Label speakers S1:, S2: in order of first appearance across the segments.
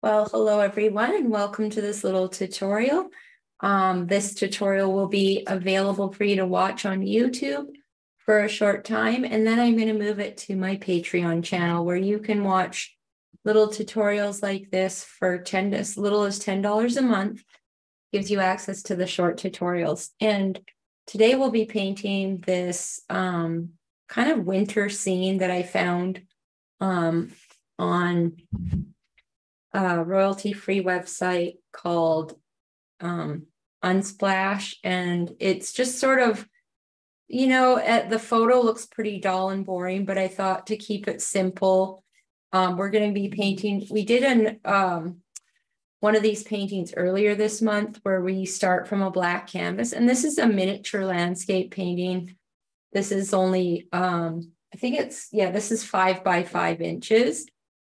S1: Well, hello everyone and welcome to this little tutorial. Um, this tutorial will be available for you to watch on YouTube for a short time and then I'm going to move it to my Patreon channel where you can watch little tutorials like this for 10 as little as $10 a month gives you access to the short tutorials and today we'll be painting this um, kind of winter scene that I found um, on a royalty free website called um, Unsplash. And it's just sort of, you know, at the photo looks pretty dull and boring, but I thought to keep it simple, um, we're going to be painting. We did an um, one of these paintings earlier this month where we start from a black canvas, and this is a miniature landscape painting. This is only, um, I think it's, yeah, this is five by five inches.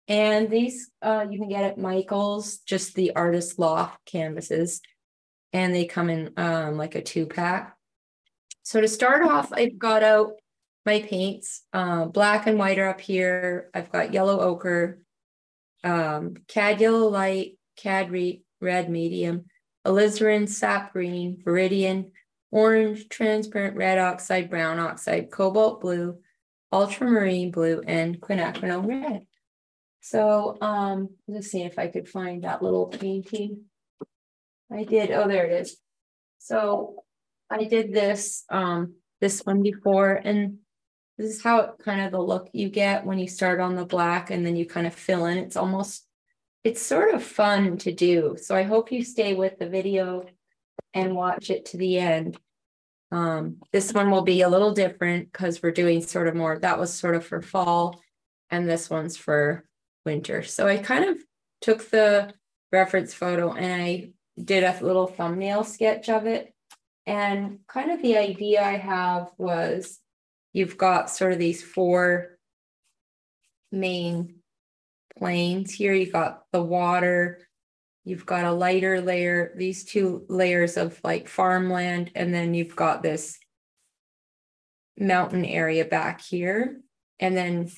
S1: And these uh, you can get at Michael's, just the artist loft canvases. And they come in um, like a two pack. So to start off, I've got out my paints. Uh, black and white are up here. I've got yellow ochre, um, cad yellow light, cad re red medium, alizarin, sap green, viridian, orange, transparent red oxide, brown oxide, cobalt blue, ultramarine blue, and quinacridone red. So um, let's see if I could find that little painting. I did, oh, there it is. So I did this, um, this one before, and this is how it kind of the look you get when you start on the black and then you kind of fill in. It's almost, it's sort of fun to do. So I hope you stay with the video and watch it to the end. Um, this one will be a little different because we're doing sort of more, that was sort of for fall, and this one's for winter. So I kind of took the reference photo and I did a little thumbnail sketch of it. And kind of the idea I have was you've got sort of these four main planes here. You've got the water, you've got a lighter layer, these two layers of like farmland, and then you've got this mountain area back here. And then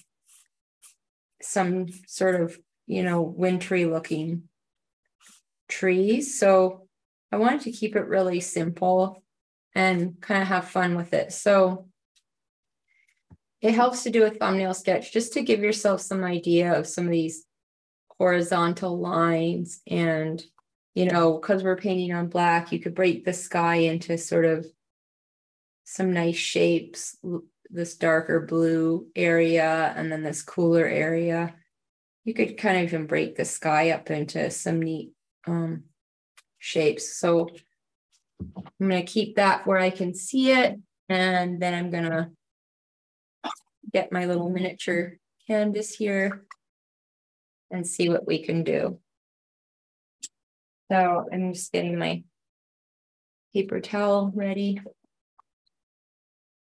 S1: some sort of, you know, wintry looking trees. So I wanted to keep it really simple and kind of have fun with it. So it helps to do a thumbnail sketch just to give yourself some idea of some of these horizontal lines and you know because we're painting on black you could break the sky into sort of some nice shapes this darker blue area and then this cooler area. You could kind of even break the sky up into some neat um, shapes. So I'm going to keep that where I can see it. And then I'm going to get my little miniature canvas here and see what we can do. So I'm just getting my paper towel ready.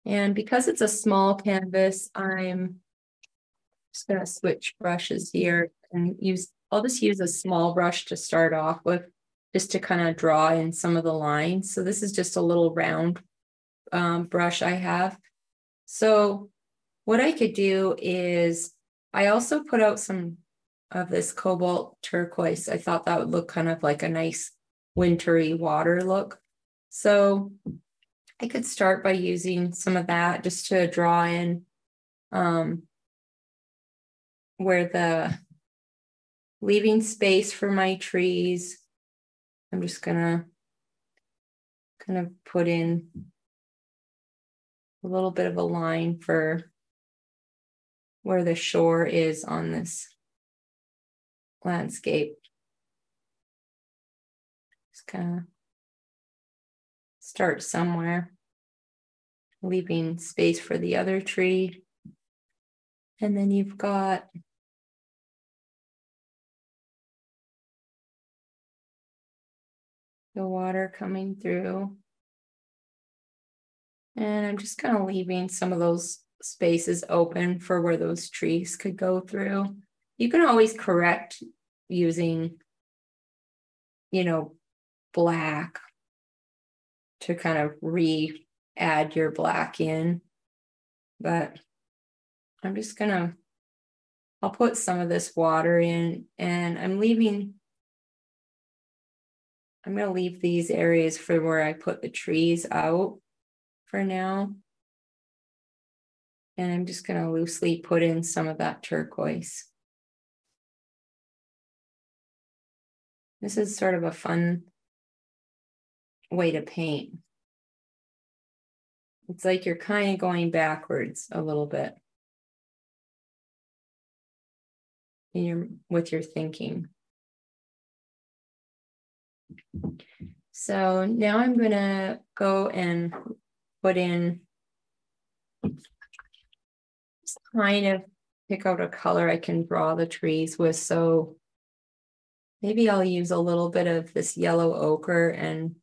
S1: And because it's a small canvas, I'm just gonna switch brushes here and use, I'll just use a small brush to start off with, just to kind of draw in some of the lines. So this is just a little round um, brush I have. So what I could do is, I also put out some of this cobalt turquoise. I thought that would look kind of like a nice wintry water look. So I could start by using some of that just to draw in um, where the leaving space for my trees. I'm just gonna kind of put in a little bit of a line for where the shore is on this landscape. Just kind of start somewhere, leaving space for the other tree. And then you've got the water coming through. And I'm just kind of leaving some of those spaces open for where those trees could go through. You can always correct using, you know, black to kind of re add your black in. But I'm just to I'll put some of this water in and I'm leaving. I'm to leave these areas for where I put the trees out for now. And I'm just to loosely put in some of that turquoise. This is sort of a fun way to paint. It's like you're kind of going backwards a little bit. In your with your thinking. So now I'm gonna go and put in kind of pick out a color I can draw the trees with. So maybe I'll use a little bit of this yellow ochre and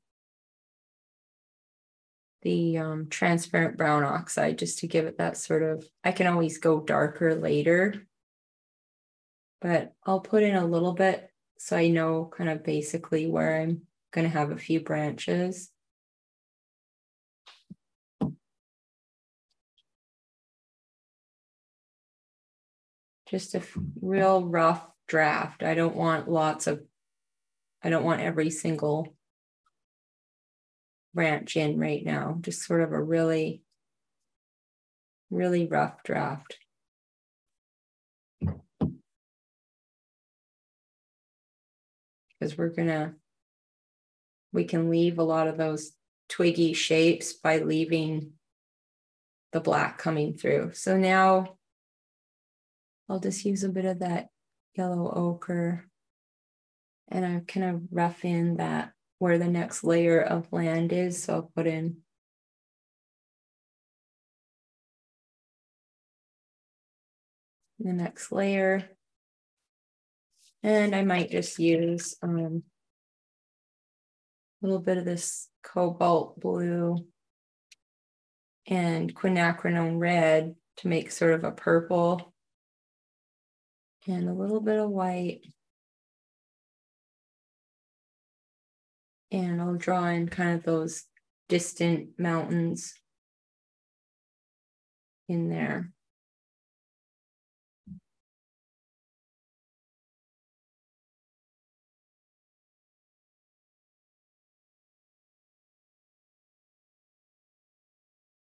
S1: the um, transparent brown oxide just to give it that sort of, I can always go darker later. But I'll put in a little bit so I know kind of basically where I'm going to have a few branches. Just a real rough draft. I don't want lots of, I don't want every single branch in right now, just sort of a really, really rough draft. Because we're gonna, we can leave a lot of those twiggy shapes by leaving the black coming through. So now I'll just use a bit of that yellow ochre and I kind of rough in that where the next layer of land is. So I'll put in the next layer. And I might just use um, a little bit of this cobalt blue and quinacridone red to make sort of a purple and a little bit of white. And I'll draw in kind of those distant mountains in there.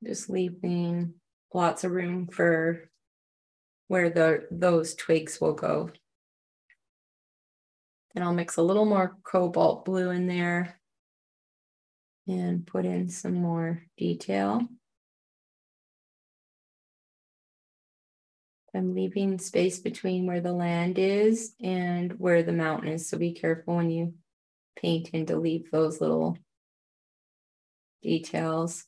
S1: Just leaving lots of room for where the those twigs will go. And I'll mix a little more cobalt blue in there and put in some more detail. I'm leaving space between where the land is and where the mountain is. So be careful when you paint and to leave those little details.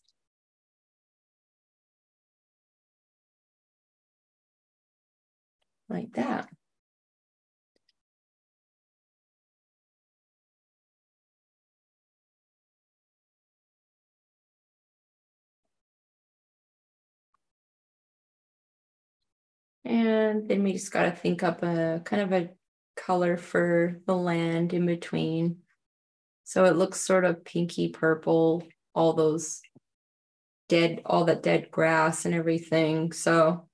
S1: Like that. And then we just got to think up a kind of a color for the land in between. So it looks sort of pinky purple, all those dead, all that dead grass and everything. So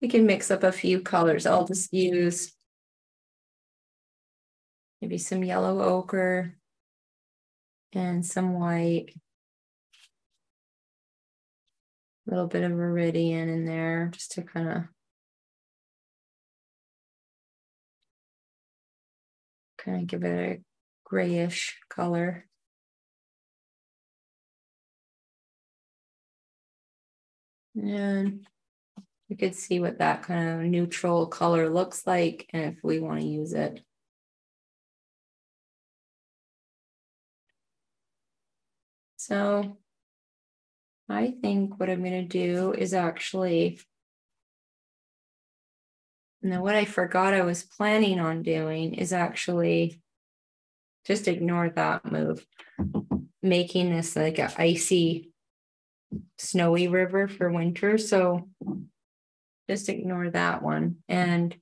S1: we can mix up a few colors. I'll just use maybe some yellow ochre and some white. A little bit of viridian in there just to kind of kind of give it a grayish color. And we could see what that kind of neutral color looks like and if we want to use it. So I think what I'm going to do is actually now, what I forgot I was planning on doing is actually just ignore that move, making this like a icy, snowy river for winter. So just ignore that one. And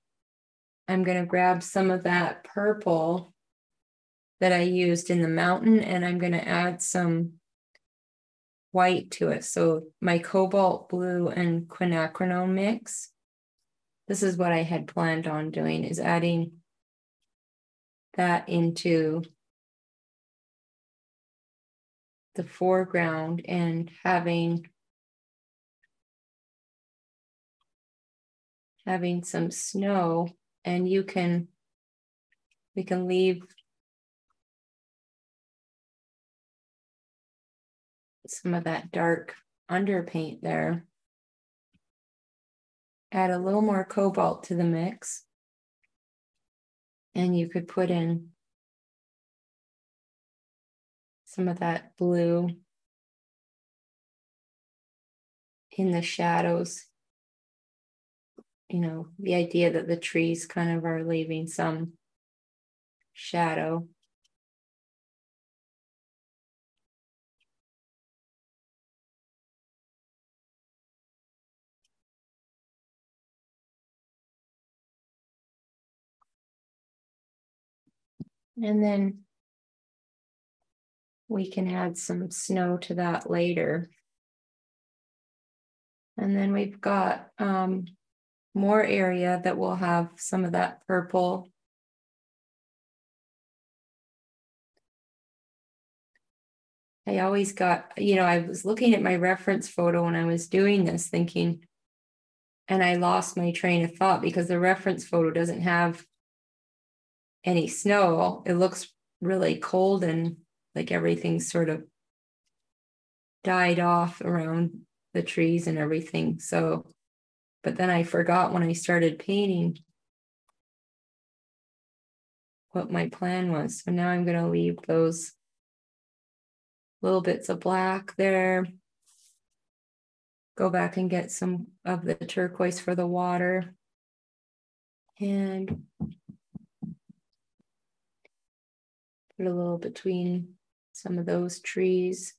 S1: I'm going to grab some of that purple that I used in the mountain and I'm going to add some white to it. So my cobalt blue and quinacridone mix this is what I had planned on doing is adding that into the foreground and having having some snow and you can we can leave some of that dark underpaint there add a little more cobalt to the mix. And you could put in some of that blue in the shadows. You know, the idea that the trees kind of are leaving some shadow. And then we can add some snow to that later. And then we've got um, more area that will have some of that purple. I always got, you know, I was looking at my reference photo when I was doing this thinking, and I lost my train of thought because the reference photo doesn't have any snow, it looks really cold and like everything's sort of died off around the trees and everything. So, but then I forgot when I started painting what my plan was. So now I'm going to leave those little bits of black there. Go back and get some of the turquoise for the water. And Put a little between some of those trees.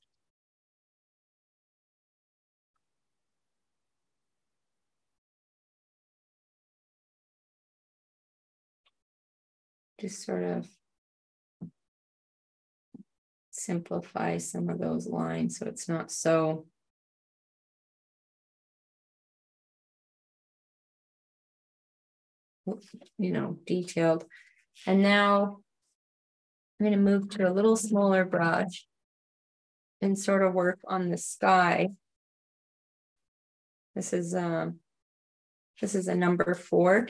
S1: Just sort of simplify some of those lines so it's not so you know detailed and now I'm going to move to a little smaller brush and sort of work on the sky. This is um, this is a number four.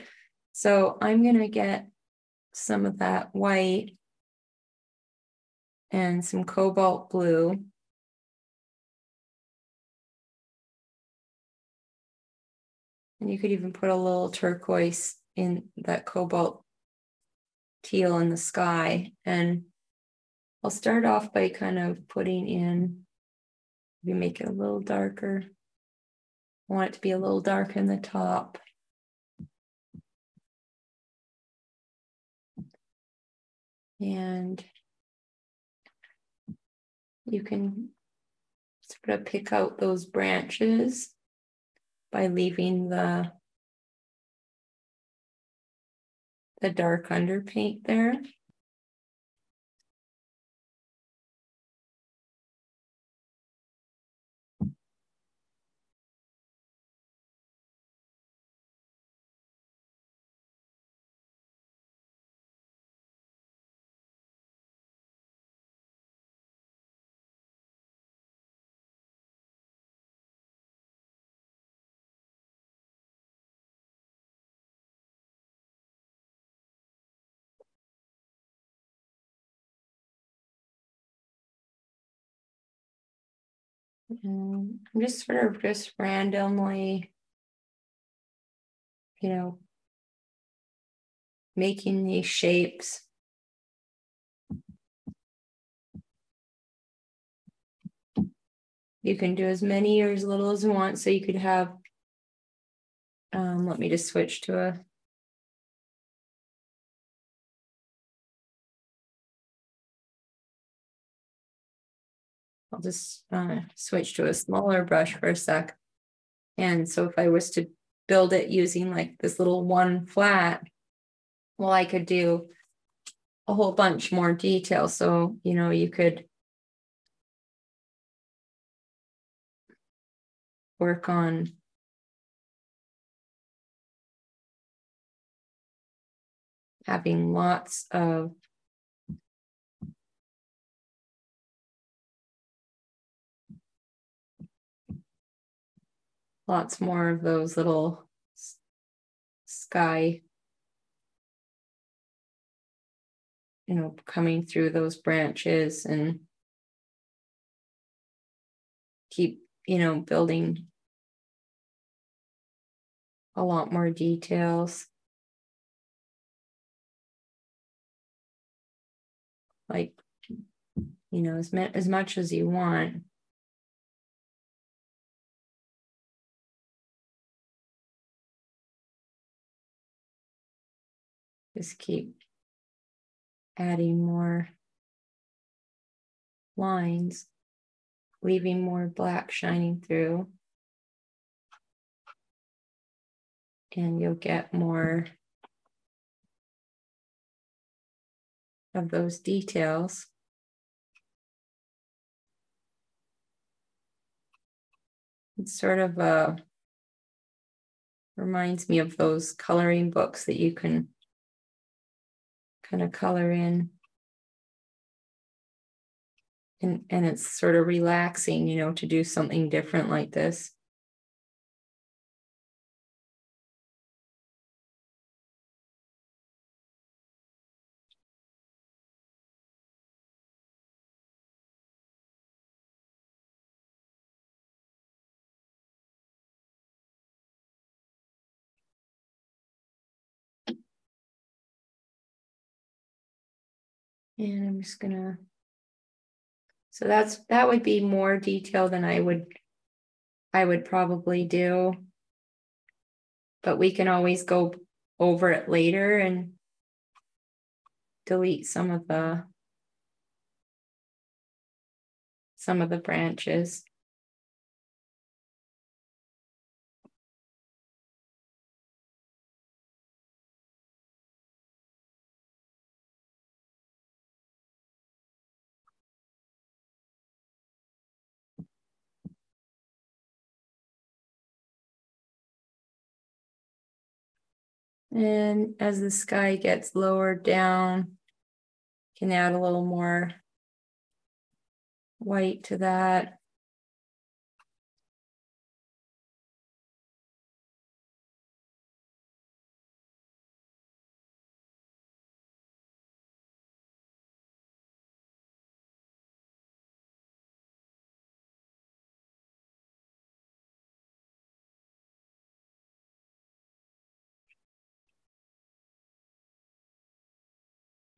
S1: So I'm going to get some of that white and some cobalt blue. And you could even put a little turquoise in that cobalt teal in the sky. And I'll start off by kind of putting in, maybe make it a little darker. I want it to be a little dark in the top. And you can sort of pick out those branches by leaving the the dark underpaint there. And I'm just sort of just randomly, you know, making these shapes. You can do as many or as little as you want. So you could have, um, let me just switch to a I'll just uh, switch to a smaller brush for a sec. And so if I was to build it using like this little one flat, well, I could do a whole bunch more detail. So, you know, you could work on having lots of lots more of those little sky you know coming through those branches and keep you know building a lot more details. Like you know as, as much as you want just keep adding more lines, leaving more black shining through. And you'll get more of those details. It's sort of a uh, reminds me of those coloring books that you can kind of color in. And, and it's sort of relaxing, you know, to do something different like this. And I'm just gonna, so that's, that would be more detail than I would, I would probably do. But we can always go over it later and delete some of the, some of the branches. And as the sky gets lower down, can add a little more white to that.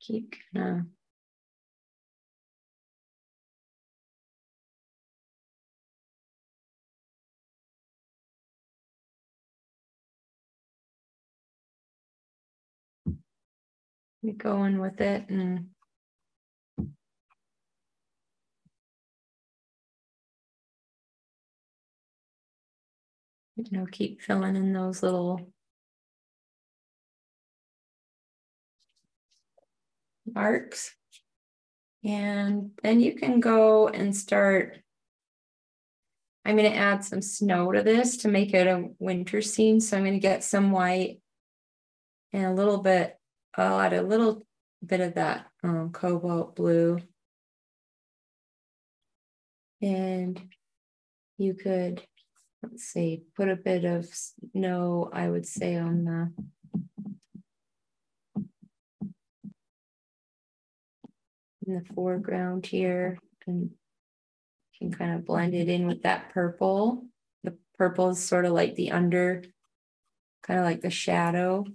S1: Keep kind of going with it and you know keep filling in those little arcs. And then you can go and start. I'm going to add some snow to this to make it a winter scene. So I'm going to get some white and a little bit, I'll add a little bit of that um, cobalt blue. And you could, let's see, put a bit of snow, I would say, on the in the foreground here and can kind of blend it in with that purple. The purple is sort of like the under, kind of like the shadow.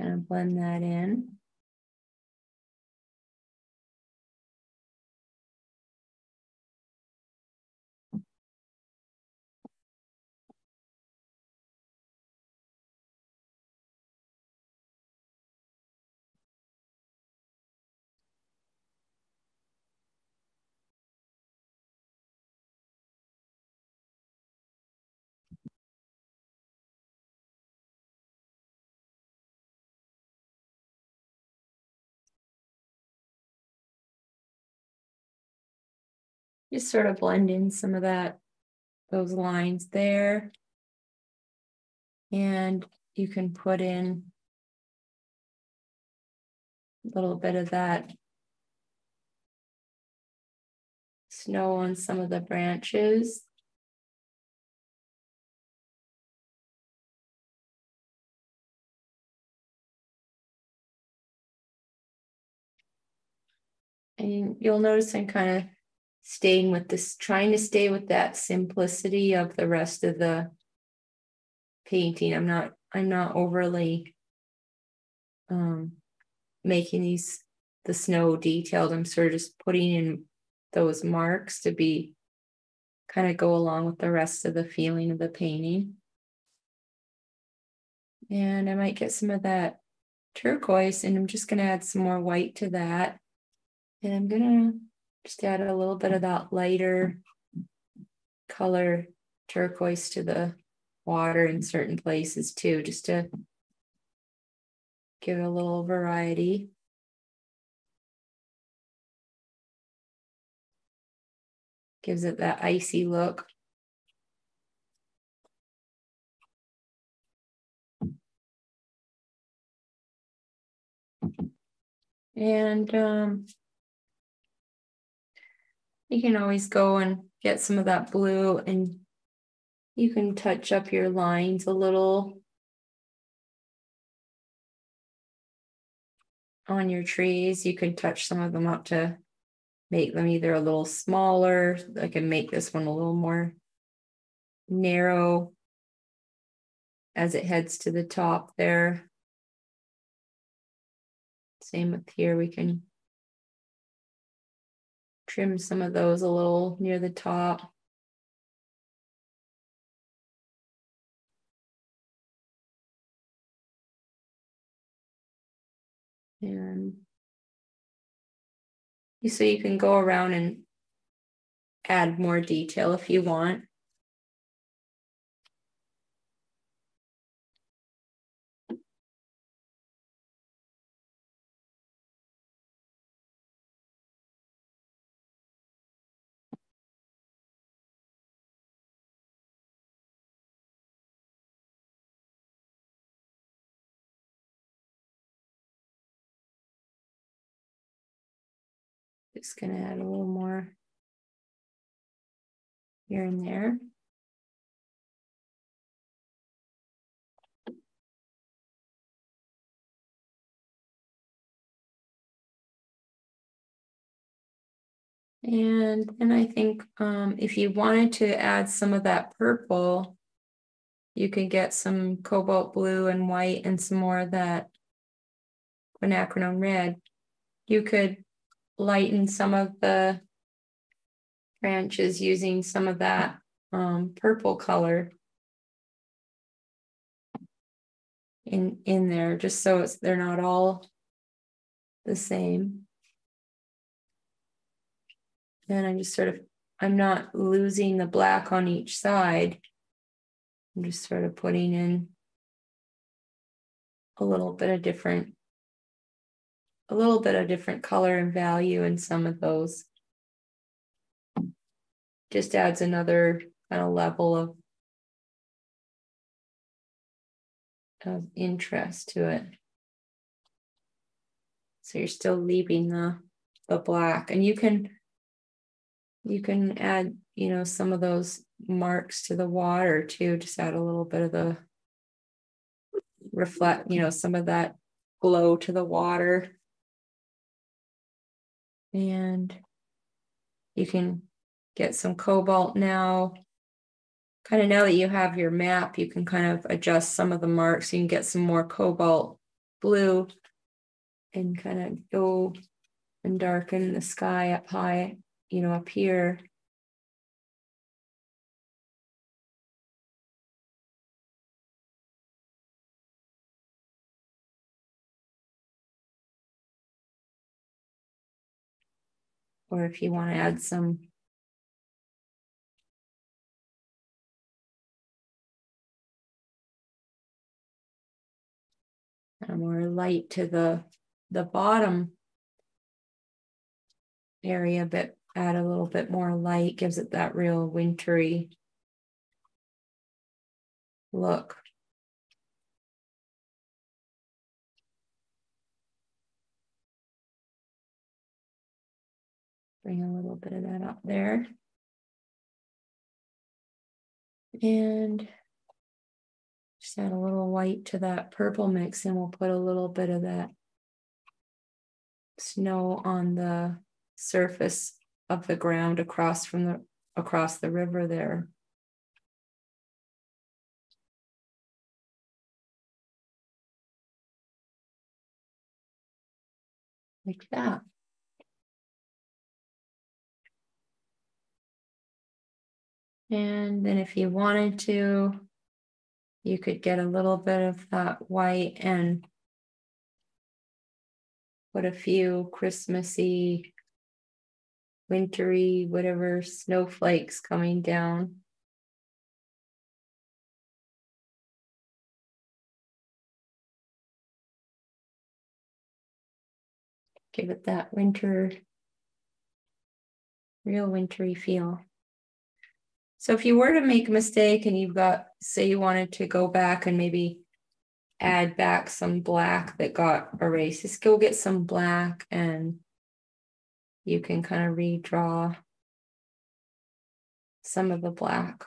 S1: Kind of blend that in. Just sort of blend in some of that, those lines there. And you can put in a little bit of that snow on some of the branches. And you'll notice I'm kind of staying with this, trying to stay with that simplicity of the rest of the painting. I'm not, I'm not overly um, making these the snow detailed. I'm sort of just putting in those marks to be kind of go along with the rest of the feeling of the painting. And I might get some of that turquoise and I'm just going to add some more white to that. And I'm going to just add a little bit of that lighter color turquoise to the water in certain places too, just to give it a little variety. Gives it that icy look. And um, you can always go and get some of that blue and you can touch up your lines a little on your trees. You can touch some of them up to make them either a little smaller. I can make this one a little more narrow as it heads to the top there. Same with here, we can trim some of those a little near the top. And so you can go around and add more detail if you want. Just going to add a little more here and there. And then I think um, if you wanted to add some of that purple, you could get some cobalt blue and white and some more of that quinacridone red. You could lighten some of the branches using some of that um, purple color in in there just so it's they're not all the same. And I'm just sort of I'm not losing the black on each side. I'm just sort of putting in a little bit of different a little bit of different color and value in some of those. Just adds another kind of level of, of interest to it. So you're still leaving the the black and you can you can add you know some of those marks to the water too just add a little bit of the reflect you know some of that glow to the water and you can get some cobalt now. Kind of now that you have your map, you can kind of adjust some of the marks. You can get some more cobalt blue and kind of go and darken the sky up high, you know, up here. Or if you want to add some more light to the the bottom area but add a little bit more light, gives it that real wintry look. Bring a little bit of that up there. And just add a little white to that purple mix and we'll put a little bit of that snow on the surface of the ground across from the across the river there. Like that. And then if you wanted to, you could get a little bit of that white and put a few Christmassy, wintry, whatever snowflakes coming down. Give it that winter, real wintry feel. So if you were to make a mistake and you've got, say you wanted to go back and maybe add back some black that got erased, just go get some black and you can kind of redraw some of the black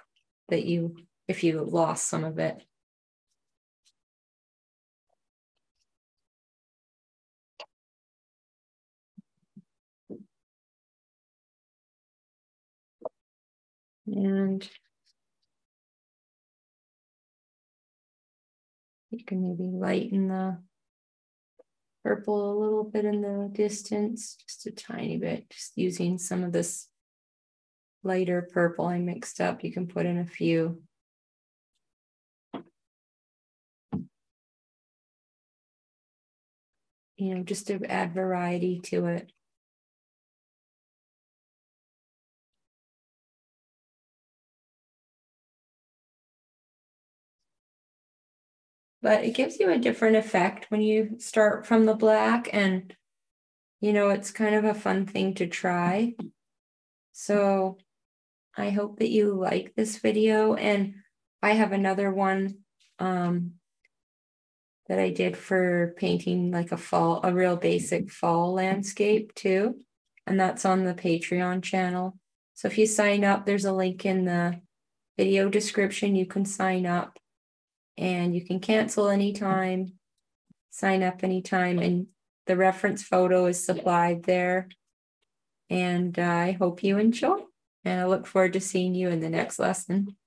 S1: that you, if you lost some of it. And you can maybe lighten the purple a little bit in the distance, just a tiny bit, just using some of this lighter purple I mixed up. You can put in a few. You know, just to add variety to it. But it gives you a different effect when you start from the black and you know it's kind of a fun thing to try. So i hope that you like this video and i have another one um that i did for painting like a fall a real basic fall landscape too and that's on the patreon channel. So if you sign up there's a link in the video description. You can sign up and you can cancel anytime, sign up anytime, and the reference photo is supplied there. And I hope you enjoy, and I look forward to seeing you in the next lesson.